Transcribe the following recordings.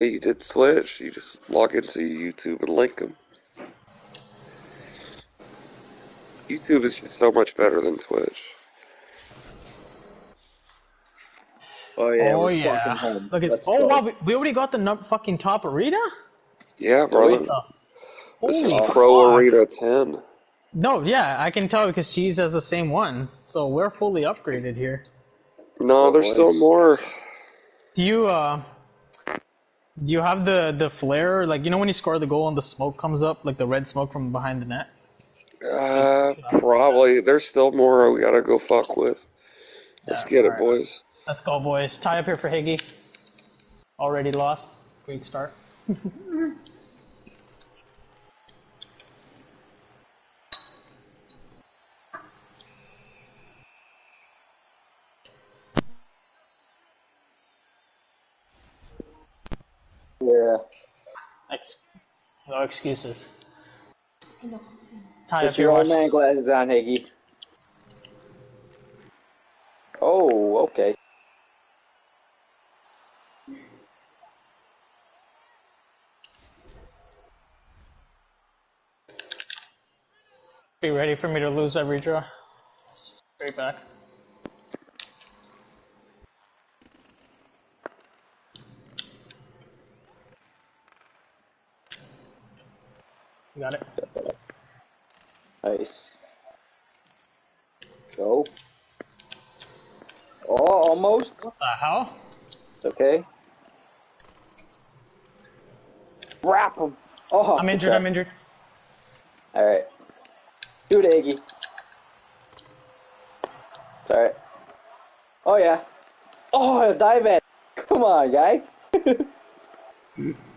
You did switch. You just log into YouTube and link them. YouTube is just so much better than Twitch. Oh yeah. oh we're yeah. fucking home. Look at Let's oh go. wow, we, we already got the num- fucking top arena. Yeah, brother. This is holy Pro fuck. Arena 10. No, yeah, I can tell because Cheese has the same one, so we're fully upgraded here. No, Oh, there's still more. Do you uh, do you have the the flare? Like you know when you score the goal and the smoke comes up, like the red smoke from behind the net. Uh, probably. There's still more we gotta go fuck with. Let's Yeah, get it, boys. Let's go, boys. Tie up here for Higgy. Already lost. Great start. Yeah. Ex- no excuses. Put your old man glasses on, Higgy. Oh, okay. Be ready for me to lose every draw. Straight back. You got it. Nice. Go. Oh, almost. What the hell? Okay. Wrap him. Oh, I'm injured. I'm injured. All right. Shoot, Iggy. It's all right. Oh yeah. Oh, dive in. Come on, guy.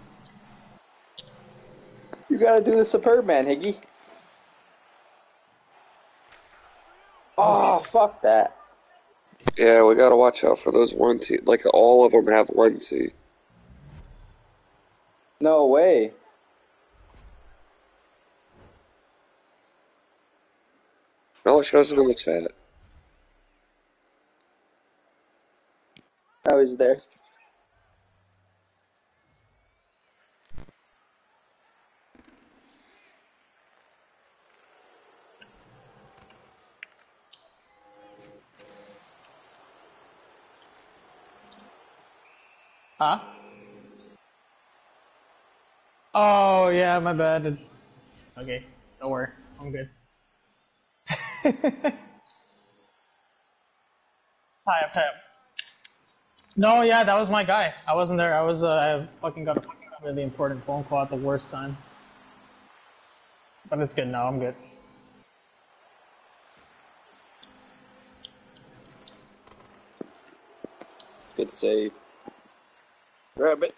you gotta do the superb man, Higgy. Oh, fuck that. Yeah, we gotta watch out for those one T. Like, all of them have one T. No way. No, it shows them in the chat. I was there. Huh? Oh yeah, my bad. It's... Okay, don't worry, I'm good. tie up, tie up. No, yeah, that was my guy. I wasn't there. I was. Uh, I fucking got a really important phone call at the worst time. But it's good now. I'm good. Good save. Grab it.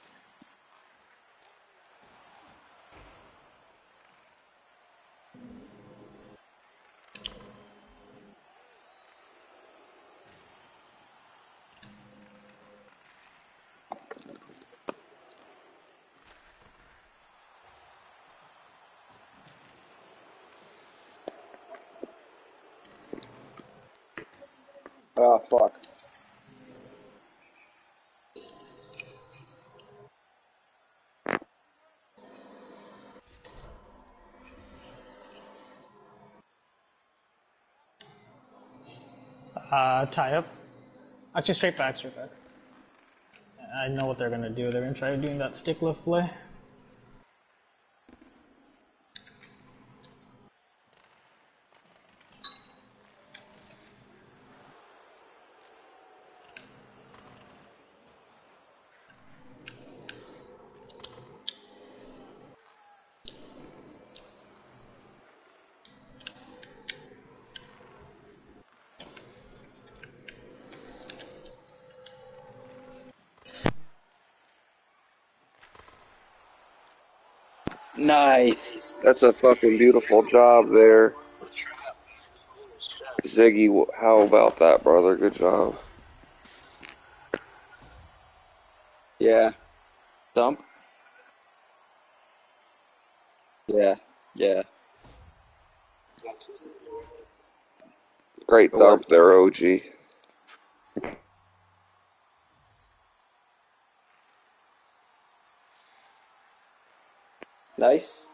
Oh ah, fuck. Uh, tie up. Actually, straight back, straight back. I know what they're gonna do. They're gonna try doing that stick lift play. Nice. That's a fucking beautiful job there. Ziggy, how about that, brother? Good job. Yeah. Dump. Yeah. Yeah. Great Good dump work. there, OG. Nice.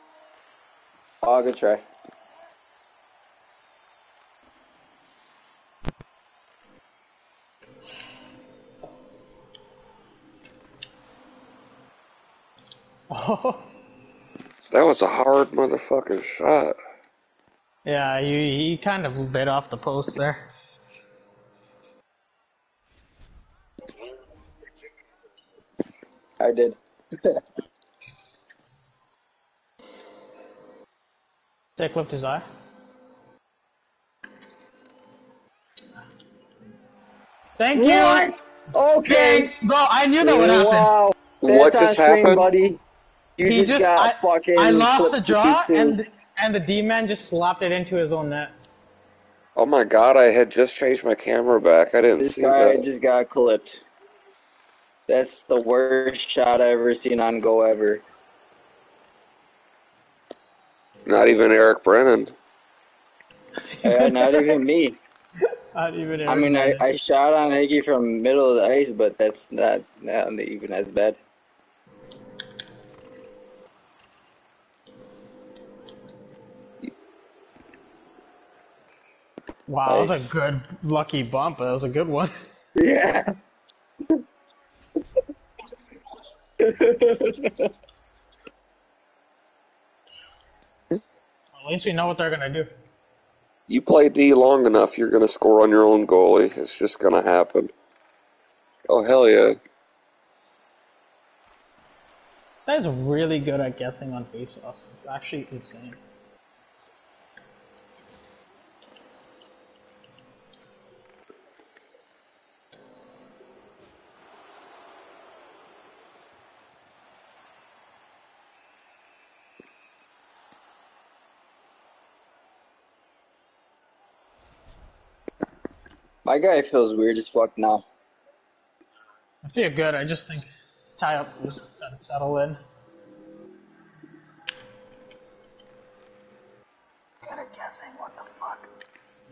Oh, good try. Oh, That was a hard motherfucking shot. yeah, you he kind of bit off the post there. I did. Stick lift his eye. Thank you. What? Okay. Bro, I knew that would happen. Wow. What That's just on happened? buddy. You He just, just, got I, fucking. I lost the draw, to and and the D man just slapped it into his own net. Oh my god, I had just changed my camera back. I didn't This see guy that. just got clipped. That's the worst shot I've ever seen on Go ever. Not even Eric Brennan. Uh, not even me. Not even. Eric I mean, I. I shot on Higgy from middle of the ice, but that's not, not even as bad. wow, that was a good lucky bump. That was a good one. Yeah. least we know what they're gonna do. You play D long enough, you're gonna score on your own goalie. It's just gonna happen. Oh hell yeah. That is really good at guessing on faceoffs. It's actually insane. My guy feels weird as fuck now. I feel good. I just think it's tie up. We just gotta settle in. Good at guessing. What the fuck?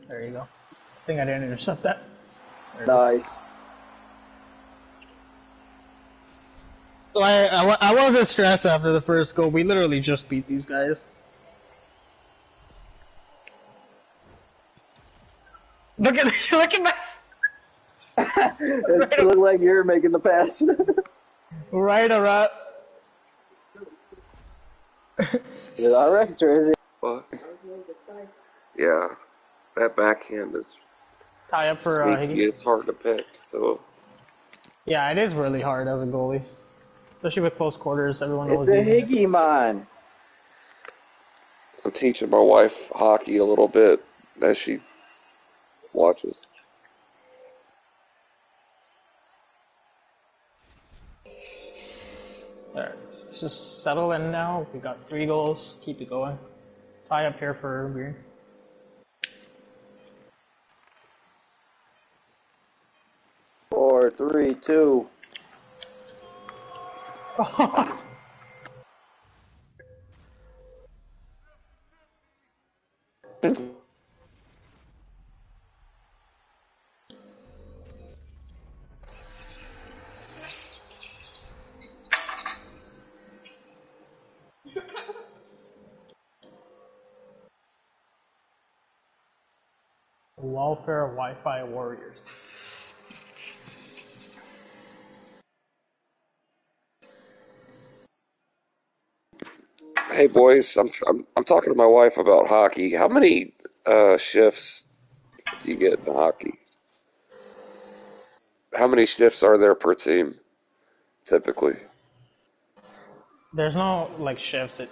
There you go. I think I didn't intercept that. There. Nice. So I, I, I wasn't stressed after the first goal. We literally just beat these guys. Look at look at my It looked like you're making the pass. right around. is it Rex or is it? Fuck. Yeah. That backhand is Tie up for uh, sneaky. Higgy. It's hard to pick, so Yeah, it is really hard as a goalie, especially with close quarters. Everyone knows. It's a using it. Higgy man. I'm teaching my wife hockey a little bit as she watches. There. Let's just settle in now. We got three goals. Keep it going. Tie up here for Green. Four, three, two. Welfare Wi-Fi warriors. Hey boys, I'm I'm, I'm talking to my wife about hockey. How many uh, shifts do you get in hockey? How many shifts are there per team, typically? There's no like shifts. It,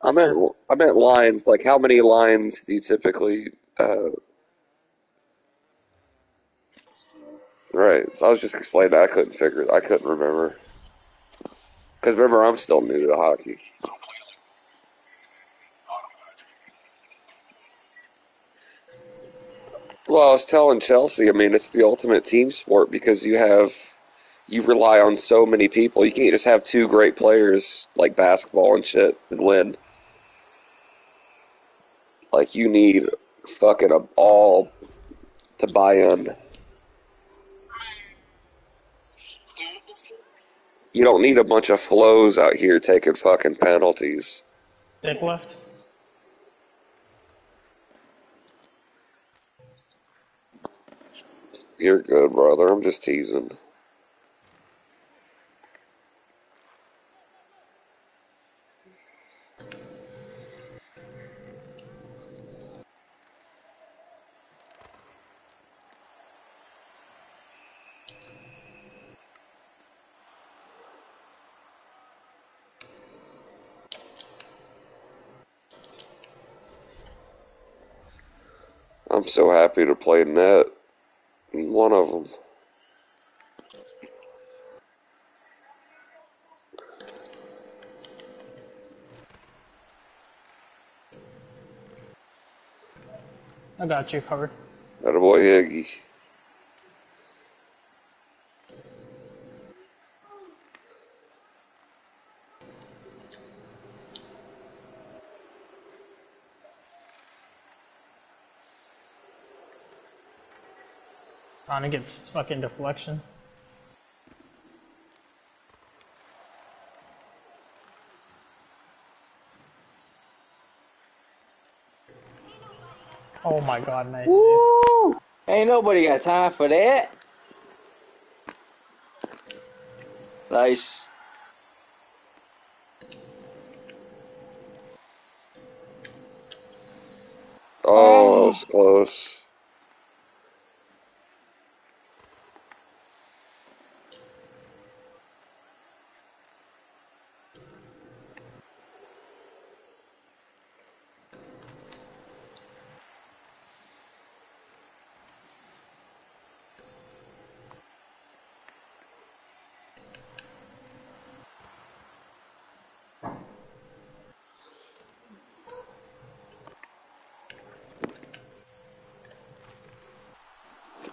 I meant I meant lines. Like how many lines do you typically? Uh... Right. So I was just explaining that. I couldn't figure. it. I couldn't remember. Because remember, I'm still new to hockey. Well, I was telling Chelsea. I mean, it's the ultimate team sport because you have you rely on so many people. You can't just have two great players like basketball and shit and win. Like you need fucking a all to buy in. You don't need a bunch of flows out here taking fucking penalties. Dick left. You're good, brother. I'm just teasing. I'm so happy to play net. One of them. I got you covered. That boy Iggy. Trying to get fucking deflections. Oh my god, nice. Woo! Ain't nobody got time for that. Nice. Oh, that was close.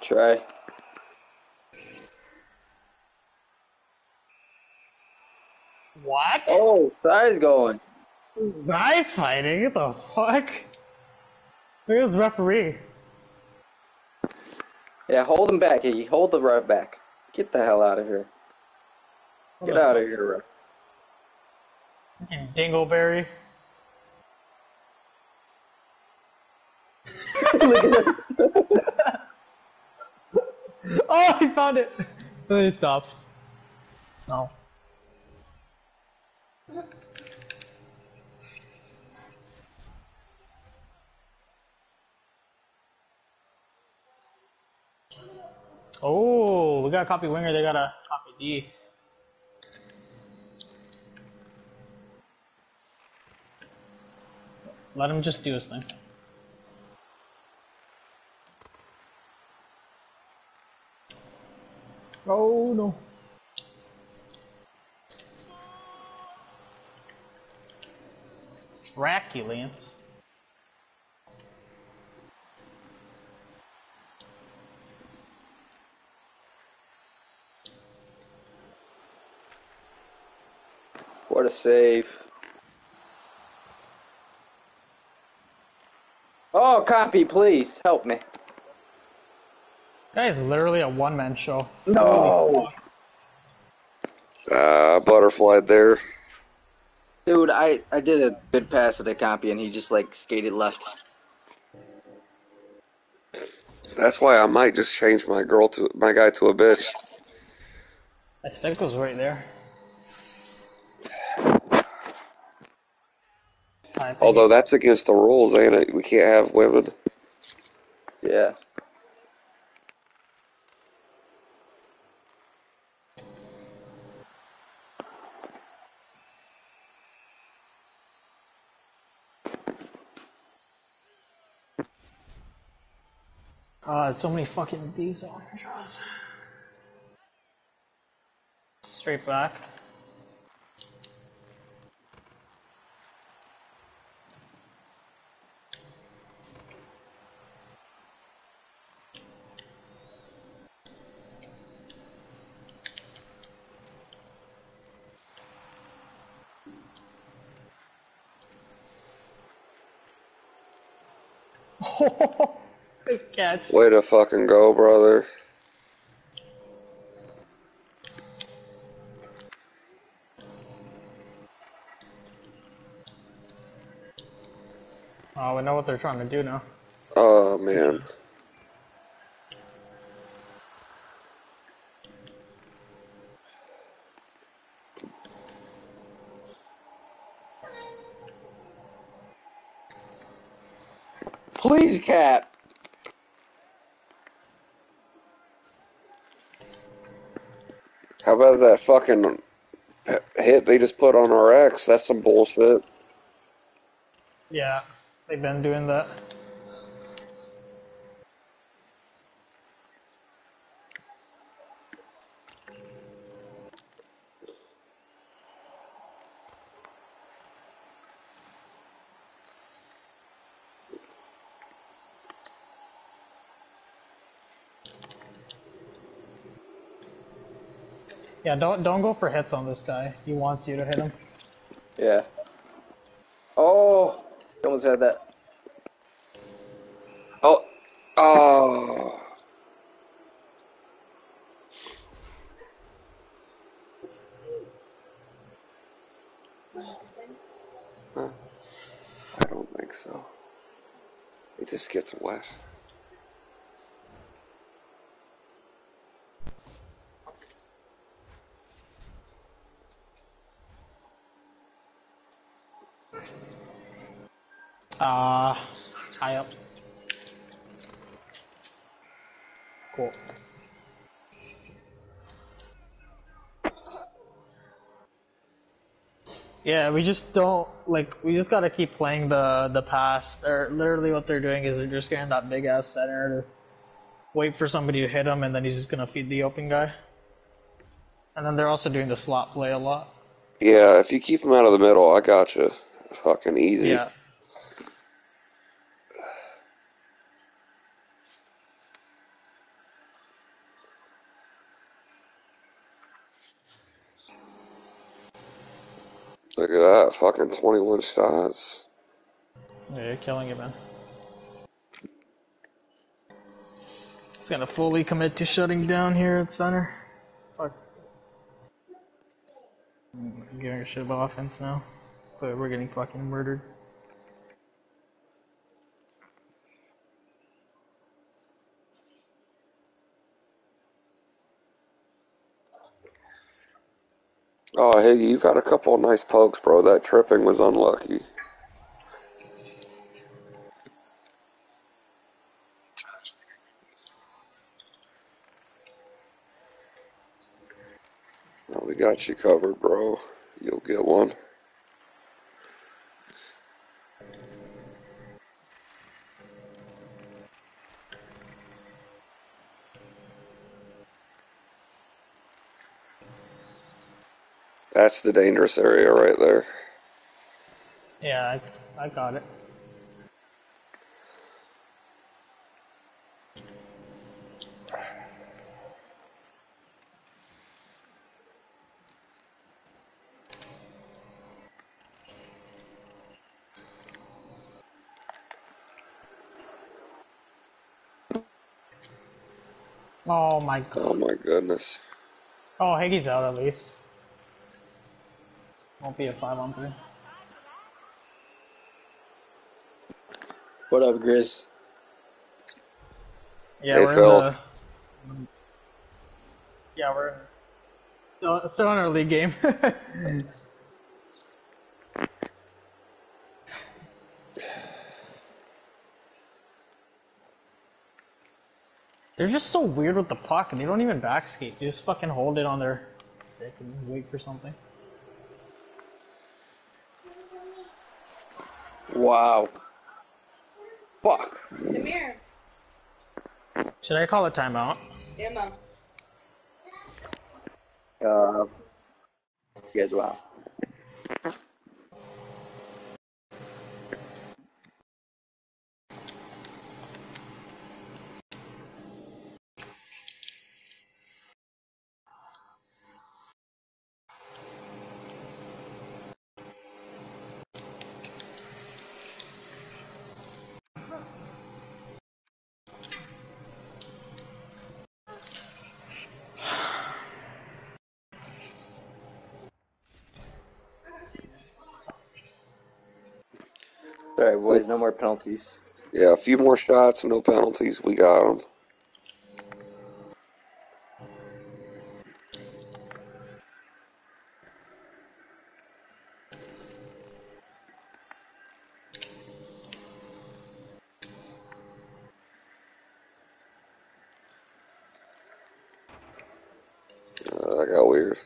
Try. What? Oh, size going. Zai's fighting? What the fuck? Look at this referee. Yeah, hold him back, Iggy. Hold the ref back. Get the hell out of here. Get out of here, ref. Dingleberry. Look at him. Oh, he found it! Then he stops. No. Oh, we got a copy winger, they got a copy D. Let him just do his thing. Oh no. Draculants. What a save. Oh, copy, please. Help me. That is literally a one man show. No! Ah, butterflied there. Dude, I, I did a good pass at the copy and he just like skated left. That's why I might just change my girl to my guy to a bitch. That stick was right there. Although that's against the rules, ain't it? We can't have women. Yeah. God, so many fucking on draws. Straight back. Catch. Way to fucking go, brother. Oh, we know what they're trying to do now. Oh, man. Please, cat. How about that fucking hit they just put on our X? That's some bullshit. Yeah, they've been doing that. Yeah, don't don't go for hits on this guy. He wants you to hit him. Yeah. Oh, almost had that. Oh, oh. Huh. I don't think so. It just gets wet. Ah, tie up. Cool. Yeah, we just don't like. We just gotta keep playing the the pass. They're literally what they're doing is they're just getting that big ass center to wait for somebody to hit him, and then he's just gonna feed the open guy. And then they're also doing the slot play a lot. Yeah, if you keep him out of the middle, I got you. Fucking easy. Yeah. Look at that, fucking 21 shots. Yeah, you're killing it, man. It's gonna fully commit to shutting down here at center. Fuck. I'm giving a shit about offense now. But we're getting fucking murdered. Oh, hey, you've got a couple nice pokes, bro. That tripping was unlucky. Oh, we got you covered, bro. You'll get one. That's the dangerous area right there. Yeah, I, I got it. Oh my oh god. Oh my goodness. Oh, Higgy's out at least. Won't be a 5 on 3. What up, Grizz? Yeah, Hey, we're Phil. in the. Yeah, we're still, still in our league game. They're just so weird with the puck, and they don't even backskate. They just fucking hold it on their stick and wait for something. Wow. Fuck. Come here. Should I call a timeout? Emma. Uh, you guys, wow. All right, boys, no more penalties. Yeah, a few more shots, no penalties. We got them. Uh, that got weird.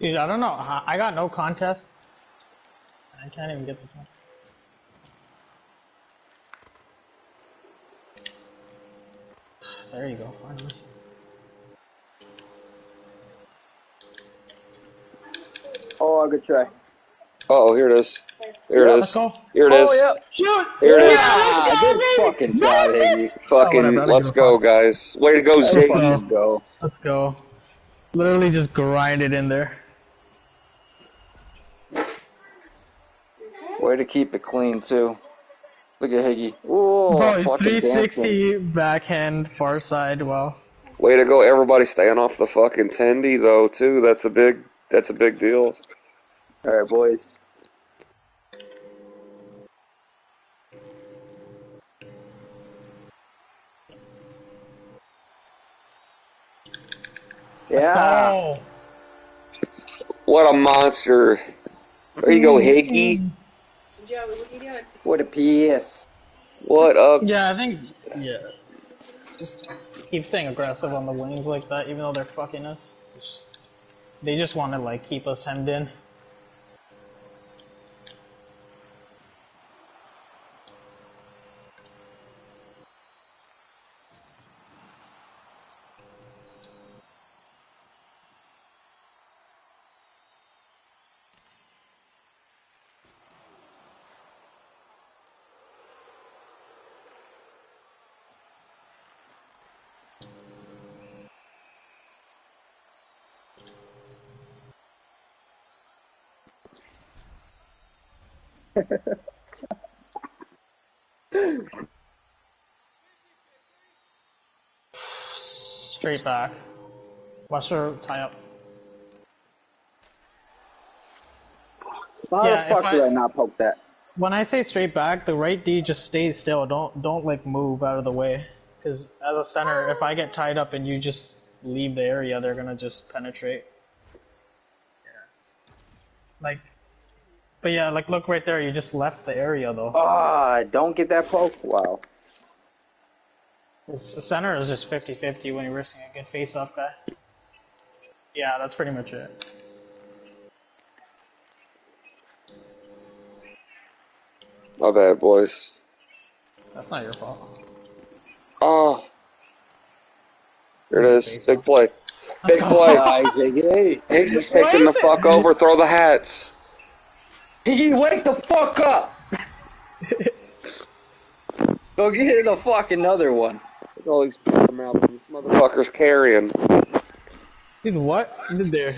Dude, I don't know. I I got no contest. I can't even get the point. There you go, finally. Oh, good try. Oh, here it is. Here it Let's is. go. Here it is. Oh, yeah. Shoot! Here it is. Ah, good fucking job, Higgy. Fucking, whatever, let's go, fuck. guys. Way to go, Zig. fuck. Let's go. Let's go. Literally just grind it in there. Way to keep it clean, too. Look at Higgy. Ooh, Bro, fucking 360 dancing. backhand, far side. Wow. Way to go, everybody staying off the fucking tendy though too. That's a big that's a big deal. All right, boys. Yeah. What a monster. There you go, Higgy. Joey, what are you doing? What a piece. What a yeah, I think. Yeah. Just keep staying aggressive on the wings like that, even though they're fucking us. Just- they just want to like keep us hemmed in. Straight back. Her tie up. How Yeah, the fuck I- did I not poke that? When I say straight back, the right D just stays still. Don't don't like move out of the way. Because as a center, if I get tied up and you just leave the area, they're gonna just penetrate. Yeah. Like, but yeah, like look right there. You just left the area though. Ah, don't get that poke? Wow. This- The center is just 50-50 when you're risking a good face-off guy. Yeah, that's pretty much it. my bad, boys. That's not your fault. Oh. Here it is. Big play. Let's Big go. play. Nice, Higgy. Higgy's What taking the is it? fuck over. Throw the hats. He wake the fuck up! Go get her the fuck another one. Look at all these mouths. This motherfucker's carrying. Dude, what? Did there?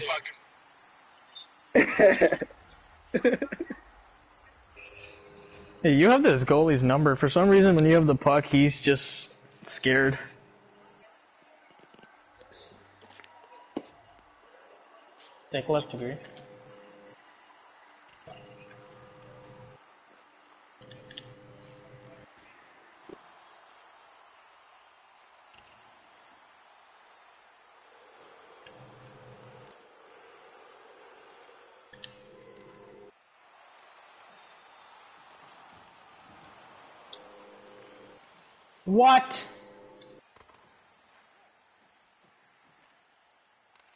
Hey, you have this goalie's number. For some reason, when you have the puck, he's just scared. Take left degree. What?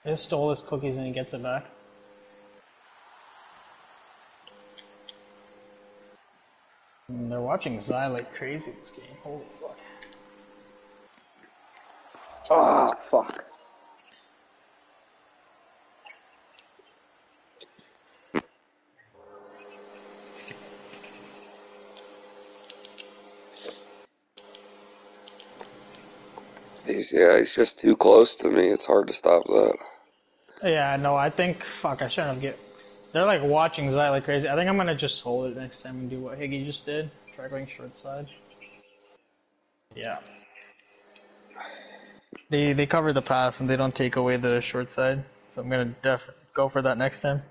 I just stole his cookies and he gets it back. Mm, They're watching Zai like crazy this game. Holy fuck. Ah, fuck. He's yeah, he's just too close to me. It's hard to stop that. Yeah, no, I think fuck. I shouldn't have get. They're like watching Zai like crazy. I think I'm gonna just hold it next time and do what Higgy just did. Try going short side. Yeah. They they cover the pass and they don't take away the short side. So I'm gonna def go for that next time.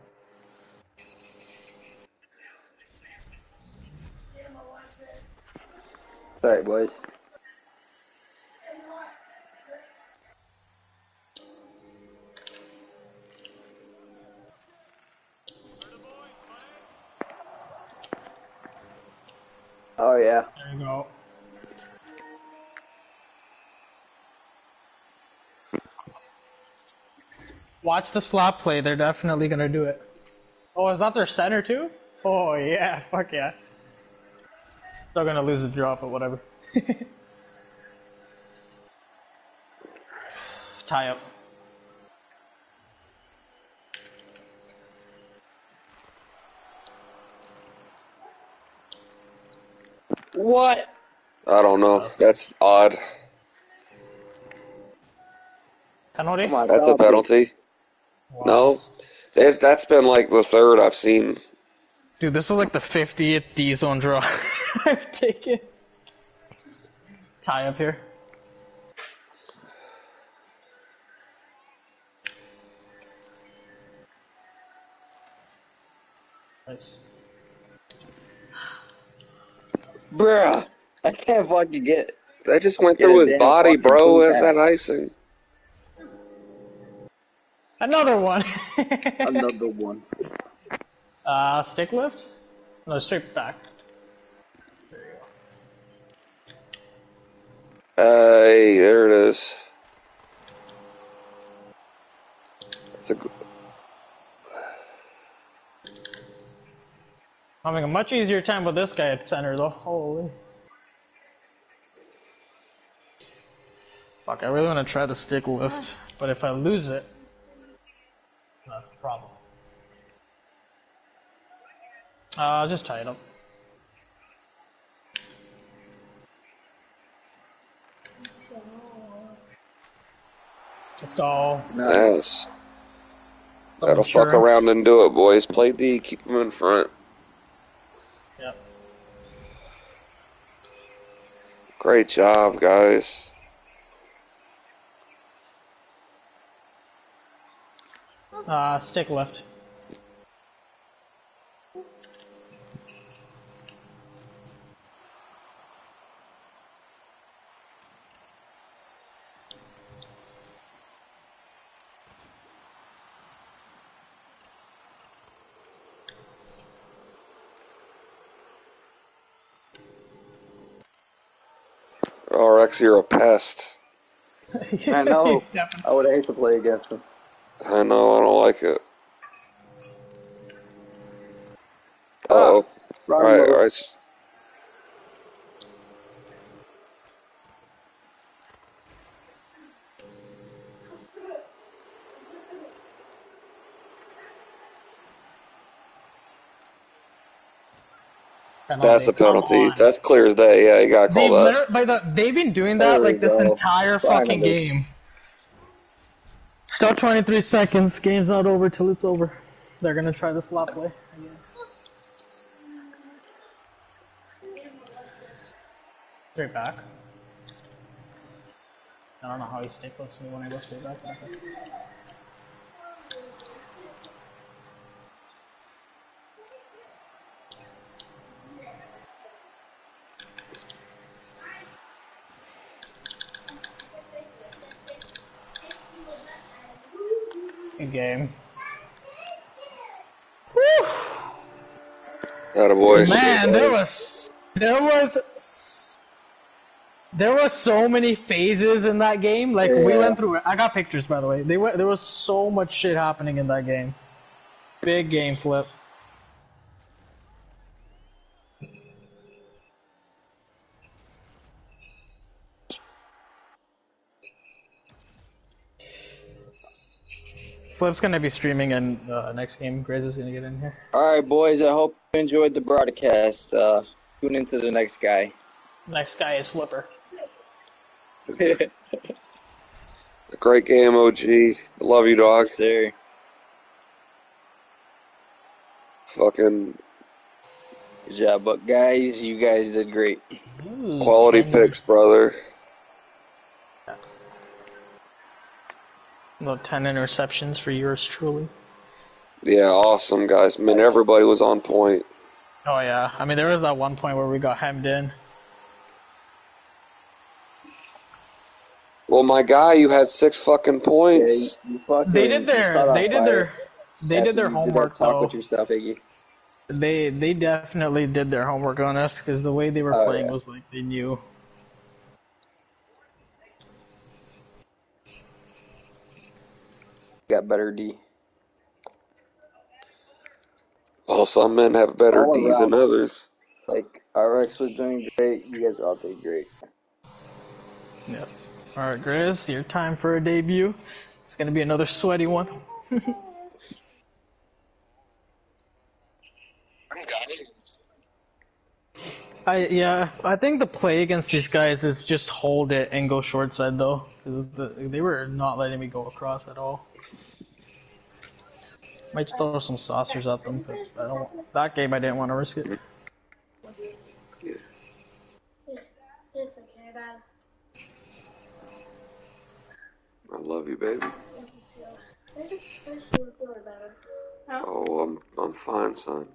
Sorry, boys. Oh yeah. There you go. Watch the slot play. They're definitely gonna do it. Oh, is that their center too? Oh yeah, fuck yeah. They're gonna lose the draw, but whatever. Tie up. What? I don't know. That's odd. Penalty? Oh Come on, That's a penalty. No, If that's been like the third I've seen. Dude, this is like the 50th D zone draw I've taken. Tie up here. Nice. Bruh. I can't fucking get it. That just went Get through his body, bro. blue Is hat. that icing? Another one. Another one. uh, stick lift? No, straight back. There you go. Hey, there it is. That's a good. I'm having a much easier time with this guy at center though. Holy. Fuck, I really want to try the stick lift, but if I lose it, that's a problem. Uh, I'll just tie it up. Let's go. Yes. Some That'll fuck around and do it, boys. Play the, keep them in front. Yep. Great job, guys. Uh, stick lift. RX, you're a pest. I know. I would hate to play against him. I know, I don't like it. Oh, Wrong right, move. right. That's a penalty. That's clear as day. Yeah, you gotta They've, that. by the, they've been doing that There like this go. entire fucking game. Still 23 seconds. Game's not over till it's over. They're gonna try the slot play. again. Straight back. I don't know how he stay close to me when I go straight back. but okay. Good game. Attaboy. Man, there was there was there was so many phases in that game. Like we went through it. I got pictures by the way. They went, there was so much shit happening in that game. Big game flip. Flip's gonna be streaming in uh, next game. Graze is gonna get in here. All right, boys. I hope you enjoyed the broadcast. Uh, tune into the next guy. Next guy is Flipper. Great game, OG. Love you, dog. Sir. fucking Good job, but guys, you guys did great. Ooh, quality ten picks, brother. About 10 interceptions for yours truly. Yeah, awesome guys. Man, everybody was on point. Oh, yeah. I mean, there was that one point where we got hemmed in. Well, my guy, you had six fucking points. Yeah, you fucking- They did their, they did fire their, they after did their you that homework talk though. with yourself, Iggy. They, they definitely did their homework on us because the way they were Oh, playing yeah. was like they knew. Got better D. Well, some men have better All D around. than others. Like RX was doing great. You guys all did great. Yep. All right, Grizz, your time for a debut. It's gonna be another sweaty one. I yeah, I think the play against these guys is just hold it and go short side though, because the, they were not letting me go across at all. Might throw some saucers at them, but I don't. That game I didn't want to risk it. It's okay, Dad. I love you, baby. I just wish you were feeling better. Huh? Oh, I'm I'm fine, son.